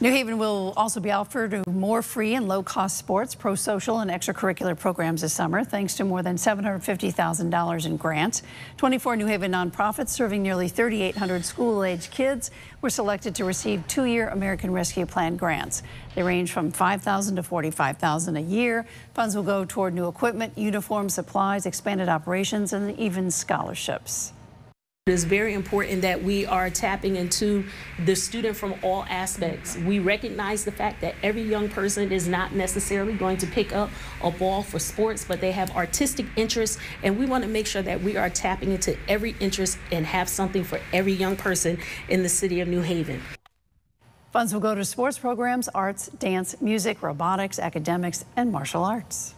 New Haven will also be offered more free and low-cost sports, pro-social, and extracurricular programs this summer, thanks to more than $750,000 in grants. 24 New Haven nonprofits serving nearly 3,800 school-age kids were selected to receive two-year American Rescue Plan grants. They range from $5,000 to $45,000 a year. Funds will go toward new equipment, uniforms, supplies, expanded operations, and even scholarships. It is very important that we are tapping into the student from all aspects. We recognize the fact that every young person is not necessarily going to pick up a ball for sports, but they have artistic interests, and we want to make sure that we are tapping into every interest and have something for every young person in the city of New Haven. Funds will go to sports programs, arts, dance, music, robotics, academics, and martial arts.